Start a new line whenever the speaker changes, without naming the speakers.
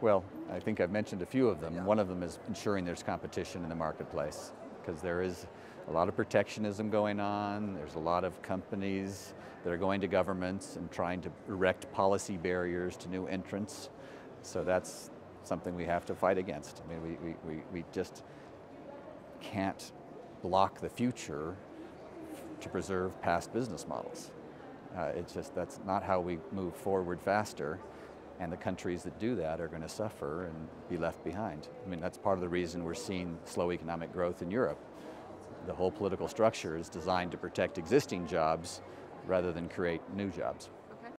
Well, I think I've mentioned a few of them. Yeah. One of them is ensuring there's competition in the marketplace because there is a lot of protectionism going on. There's a lot of companies that are going to governments and trying to erect policy barriers to new entrants. So that's something we have to fight against. I mean, we, we, we just can't block the future to preserve past business models. Uh, it's just, that's not how we move forward faster. And the countries that do that are going to suffer and be left behind. I mean, that's part of the reason we're seeing slow economic growth in Europe. The whole political structure is designed to protect existing jobs rather than create new jobs.